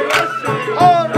All right.